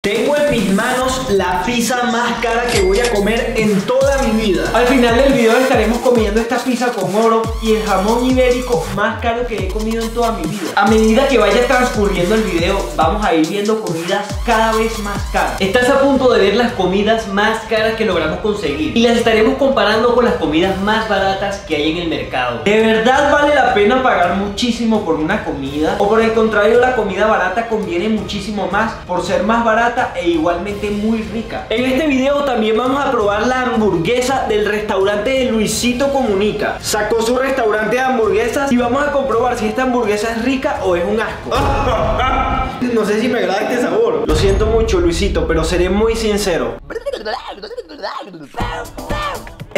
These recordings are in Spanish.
Tengo en mis manos la pizza más cara que voy a comer en toda mi vida. Al final del video estaremos comiendo esta pizza con oro y el jamón ibérico más caro que he comido en toda mi vida. A medida que vaya transcurriendo el video, vamos a ir viendo comidas cada vez más caras. Estás a punto de ver las comidas más caras que logramos conseguir y las estaremos comparando con las comidas más baratas que hay en el mercado. ¿De verdad vale la pena pagar muchísimo por una comida? ¿O por el contrario, la comida barata conviene muchísimo más por ser más barata? E igualmente muy rica. En este video también vamos a probar la hamburguesa del restaurante de Luisito Comunica. Sacó su restaurante de hamburguesas y vamos a comprobar si esta hamburguesa es rica o es un asco. No sé si me agrada este sabor. Lo siento mucho, Luisito, pero seré muy sincero.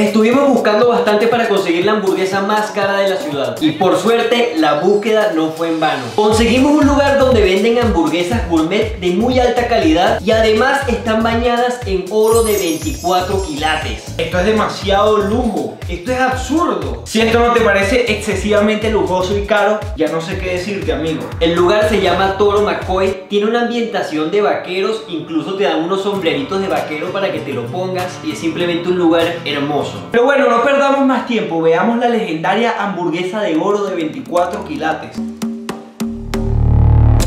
Estuvimos buscando bastante para conseguir la hamburguesa más cara de la ciudad y por suerte la búsqueda no fue en vano. Conseguimos un lugar donde venden hamburguesas gourmet de muy alta calidad y además están bañadas en oro de 24 quilates. Esto es demasiado lujo, esto es absurdo. Si esto no te parece excesivamente lujoso y caro, ya no sé qué decirte amigo. El lugar se llama Toro McCoy, tiene una ambientación de vaqueros, incluso te dan unos sombreritos de vaquero para que te lo pongas y es simplemente un lugar hermoso. Pero bueno, no perdamos más tiempo, veamos la legendaria hamburguesa de oro de 24 quilates.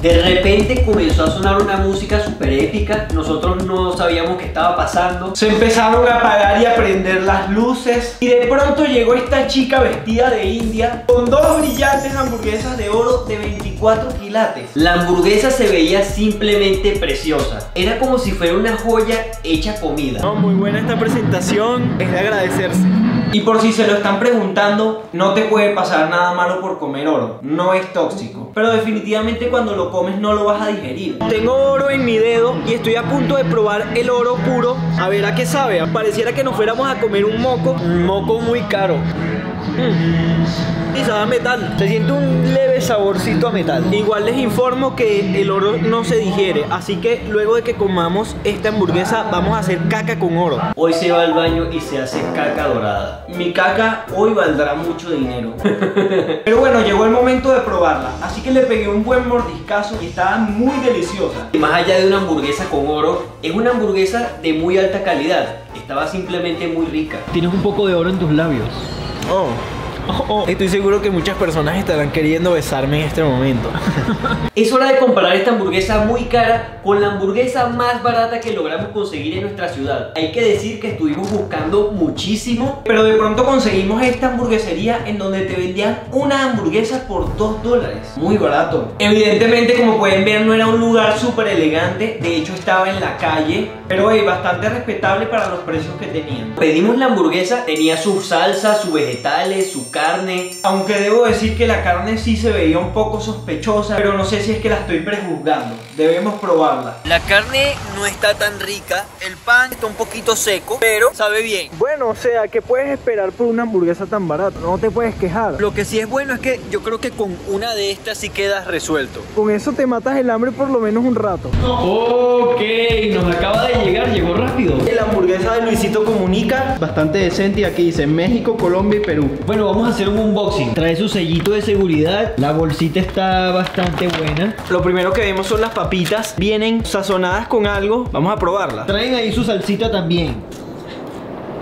De repente comenzó a sonar una música súper épica, nosotros no sabíamos qué estaba pasando. Se empezaron a apagar y a prender las luces y de pronto llegó esta chica vestida de india con dos brillantes hamburguesas de oro de 24 quilates. La hamburguesa se veía simplemente preciosa, era como si fuera una joya hecha comida. muy buena esta presentación, es de agradecerse. Y por si se lo están preguntando, no te puede pasar nada malo por comer oro, no es tóxico. Pero definitivamente cuando lo comes no lo vas a digerir. Tengo oro en mi dedo y estoy a punto de probar el oro puro. A ver a qué sabe. Pareciera que nos fuéramos a comer un moco. Un moco muy caro. Mm. Y sabe a metal. Se siente un leve saborcito a metal. Igual les informo que el oro no se digiere. Así que luego de que comamos esta hamburguesa, vamos a hacer caca con oro. Hoy se va al baño y se hace caca dorada. Mi caca hoy valdrá mucho dinero. Pero bueno, llegó el momento de probarla. Así que le pegué un buen mordiscazo y estaba muy deliciosa. Y más allá de una hamburguesa con oro, es una hamburguesa de muy alta calidad. Estaba simplemente muy rica. Tienes un poco de oro en tus labios. Oh. Oh, oh. Estoy seguro que muchas personas estarán queriendo besarme en este momento. es hora de comparar esta hamburguesa muy cara con la hamburguesa más barata que logramos conseguir en nuestra ciudad. Hay que decir que estuvimos buscando muchísimo, pero de pronto conseguimos esta hamburguesería en donde te vendían una hamburguesa por 2 dólares. Muy barato. Evidentemente, como pueden ver, no era un lugar súper elegante. De hecho, estaba en la calle, pero hey, bastante respetable para los precios que tenían. Pedimos la hamburguesa, tenía su salsa, sus vegetales, su carne. Aunque debo decir que la carne sí se veía un poco sospechosa, pero no sé si es que la estoy prejuzgando. Debemos probarla. La carne no está tan rica, el pan está un poquito seco, pero sabe bien. Bueno, o sea, ¿qué puedes esperar por una hamburguesa tan barata? No te puedes quejar. Lo que sí es bueno es que yo creo que con una de estas sí quedas resuelto. Con eso te matas el hambre por lo menos un rato. Ok, nos acaba de llegar, llegó rápido. La hamburguesa de Luisito Comunica, bastante decente y aquí dice México, Colombia y Perú. Bueno, vamos a hacer un unboxing. Trae su sellito de seguridad. La bolsita está bastante buena. Lo primero que vemos son las papitas. Vienen sazonadas con algo. Vamos a probarlas. Traen ahí su salsita también.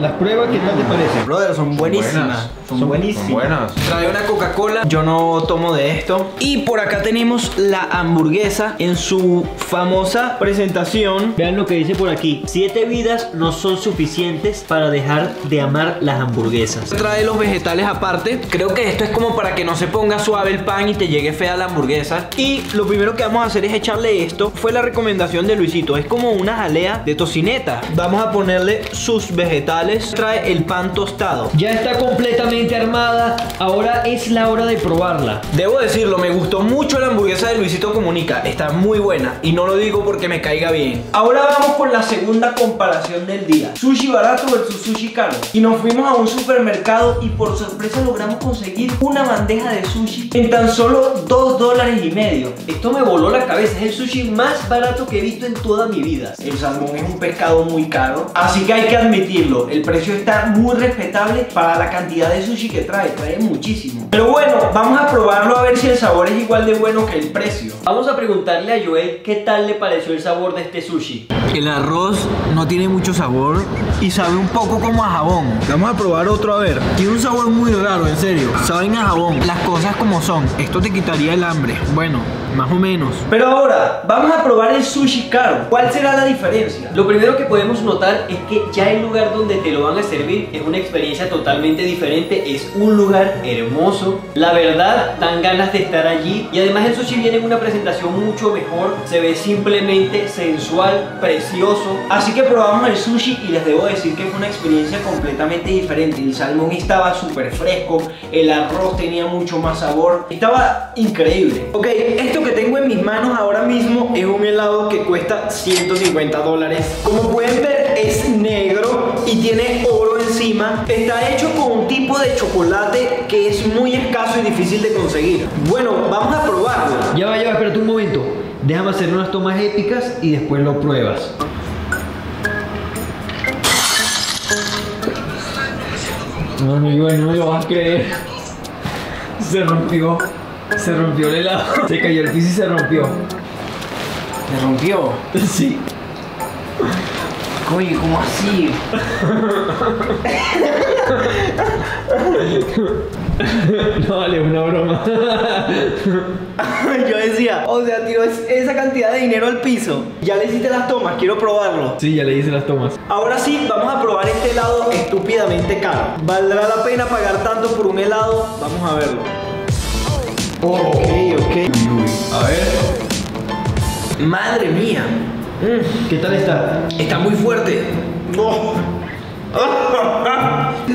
Las pruebas, ¿qué tal te parecen? Brother, son buenísimas. Son, buenísimas. buenas. Trae una Coca-Cola. Yo no tomo de esto. Y por acá tenemos la hamburguesa en su famosa presentación. Vean lo que dice por aquí. Siete vidas no son suficientes para dejar de amar las hamburguesas. Trae los vegetales aparte. Creo que esto es como para que no se ponga suave el pan y te llegue fea la hamburguesa. Y lo primero que vamos a hacer es echarle esto. Fue la recomendación de Luisito. Es como una jalea de tocineta. Vamos a ponerle sus vegetales trae el pan tostado. Ya está completamente armada, ahora es la hora de probarla. Debo decirlo, me gustó mucho la hamburguesa de Luisito Comunica, está muy buena y no lo digo porque me caiga bien. Ahora vamos con la segunda comparación del día. Sushi barato versus sushi caro. Y nos fuimos a un supermercado y por sorpresa logramos conseguir una bandeja de sushi en tan solo 2 dólares y medio. Esto me voló la cabeza, es el sushi más barato que he visto en toda mi vida. El salmón es un pescado muy caro, así que hay que admitirlo, el El precio está muy respetable para la cantidad de sushi que trae, trae muchísimo. Pero bueno, vamos a probarlo a ver si el sabor es igual de bueno que el precio. Vamos a preguntarle a Joel qué tal le pareció el sabor de este sushi. El arroz no tiene mucho sabor y sabe un poco como a jabón. Vamos a probar otro a ver. Tiene un sabor muy raro, en serio. Saben a jabón. Las cosas como son. Esto te quitaría el hambre. Bueno, más o menos. Pero ahora, vamos a probar el sushi caro. ¿Cuál será la diferencia? Lo primero que podemos notar es que ya el lugar donde te lo van a servir es una experiencia totalmente diferente. Es un lugar hermoso. La verdad, dan ganas de estar allí. Y además el sushi viene en una presentación mucho mejor. Se ve simplemente sensual, precioso. Así que probamos el sushi y les debo decir que fue una experiencia completamente diferente. El salmón estaba súper fresco, el arroz tenía mucho más sabor, estaba increíble. Ok, esto que tengo en mis manos ahora mismo es un helado que cuesta 150 dólares. Como pueden ver es negro y tiene oro encima. Está hecho con un tipo de chocolate que es muy escaso y difícil de conseguir. Bueno, vamos a probarlo. Ya va, ya va, espérate un momento. Déjame hacer unas tomas épicas y después lo pruebas. No, yo no me lo vas a creer. Se rompió. Se rompió el helado. Se cayó el piso y se rompió. ¿Me rompió? Sí. Oye, ¿cómo así? No vale, una broma. Yo decía, o sea, tiró es- esa cantidad de dinero al piso. Ya le hiciste las tomas, quiero probarlo. Sí, ya le hice las tomas. Ahora sí, vamos a probar este helado estúpidamente caro. ¿Valdrá la pena pagar tanto por un helado? Vamos a verlo. Ok, ok. A ver. Madre mía. Mm, ¿Qué tal está? está muy fuerte. Oh.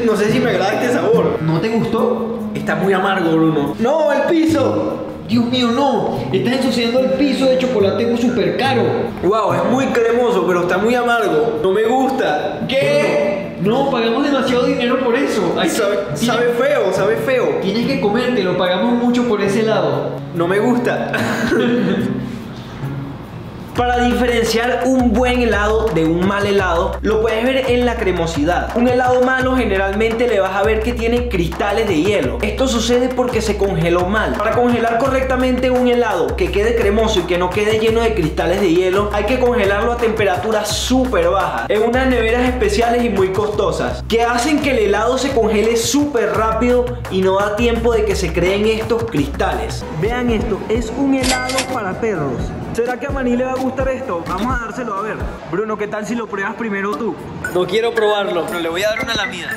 No sé si me agrada este sabor. ¿No te gustó? Está muy amargo, Bruno. No, el piso. Dios mío, no. Estás ensuciando el piso de chocolate súper caro. Wow, es muy cremoso, pero está muy amargo. No me gusta. ¿Qué? No, pagamos demasiado dinero por eso. Ay, Sabe, sabe feo, sabe feo. Tienes que comértelo, pagamos mucho por ese lado. No me gusta. Para diferenciar un buen helado de un mal helado, lo puedes ver en la cremosidad. Un helado malo generalmente le vas a ver que tiene cristales de hielo. Esto sucede porque se congeló mal. Para congelar correctamente un helado que quede cremoso y que no quede lleno de cristales de hielo, hay que congelarlo a temperaturas súper bajas, en unas neveras especiales y muy costosas, que hacen que el helado se congele súper rápido y no da tiempo de que se creen estos cristales. Vean esto, es un helado para perros. ¿Será que a Maní le va a gustar esto? Vamos a dárselo a ver. Bruno, ¿qué tal si lo pruebas primero tú? No quiero probarlo, pero le voy a dar una lamida.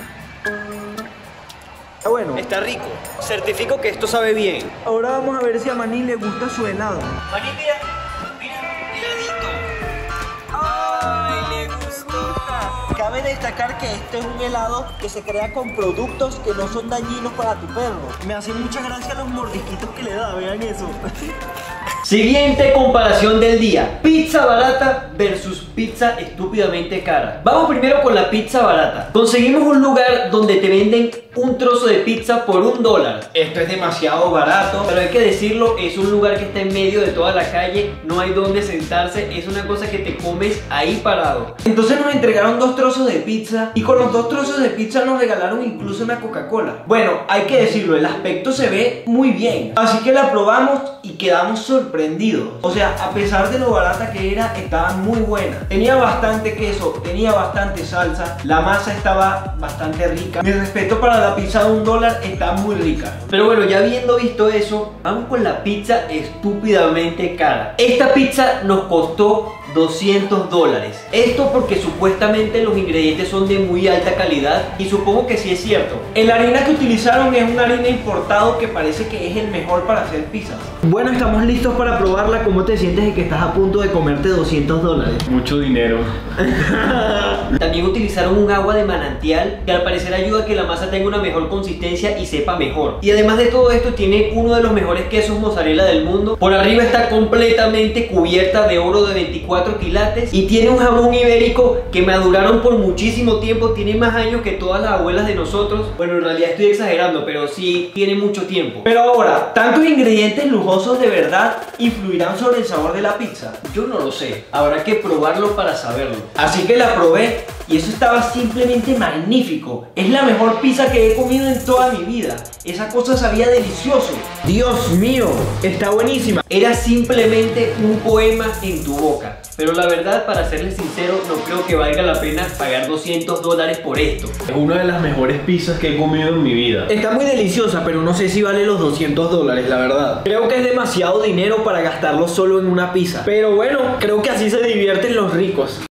Está bueno. Está rico. Certifico que esto sabe bien. Ahora vamos a ver si a Maní le gusta su helado. Maní, mira. Mira, heladito. ¡Ay, le gustó! Cabe destacar que este es un helado que se crea con productos que no son dañinos para tu perro. Me hace mucha gracia los mordisquitos que le da, vean eso. Siguiente comparación del día. Pizza barata versus pizza estúpidamente cara. Vamos primero con la pizza barata. Conseguimos un lugar donde te venden un trozo de pizza por un dólar. Esto es demasiado barato. Pero hay que decirlo, es un lugar que está en medio de toda la calle, no hay donde sentarse, es una cosa que te comes ahí parado. Entonces nos entregaron dos trozos de pizza y con los dos trozos de pizza nos regalaron incluso una Coca-Cola. Bueno, hay que decirlo, el aspecto se ve muy bien. Así que la probamos y quedamos sorprendidos. O sea, a pesar de lo barata que era, estaba muy buena. Tenía bastante queso, tenía bastante salsa, la masa estaba bastante rica. Mi respeto para la pizza de un dólar está muy rica. Pero bueno, ya habiendo visto eso, vamos con la pizza estúpidamente cara. Esta pizza nos costó 200 dólares. Esto porque supuestamente los ingredientes son de muy alta calidad y supongo que sí es cierto. La harina que utilizaron es una harina importado que parece que es el mejor para hacer pizzas. Bueno, estamos listos para probarla. ¿Cómo te sientes de que estás a punto de comerte 200 dólares? Mucho dinero. También utilizaron un agua de manantial que al parecer ayuda a que la masa tenga una mejor consistencia y sepa mejor. Y además de todo esto tiene uno de los mejores quesos mozzarella del mundo. Por arriba está completamente cubierta de oro de 24 4 quilates y tiene un jamón ibérico que maduraron por muchísimo tiempo, tiene más años que todas las abuelas de nosotros. Bueno, en realidad estoy exagerando, pero sí tiene mucho tiempo. Pero ahora, ¿tantos ingredientes lujosos de verdad influirán sobre el sabor de la pizza? Yo no lo sé, habrá que probarlo para saberlo. Así que la probé y eso estaba simplemente magnífico. Es la mejor pizza que he comido en toda mi vida. Esa cosa sabía delicioso. Dios mío, está buenísima. Era simplemente un poema en tu boca. Pero la verdad, para serles sincero, no creo que valga la pena pagar 200 dólares por esto. Es una de las mejores pizzas que he comido en mi vida. Está muy deliciosa, pero no sé si vale los 200 dólares, la verdad. Creo que es demasiado dinero para gastarlo solo en una pizza. Pero bueno, creo que así se divierten los ricos.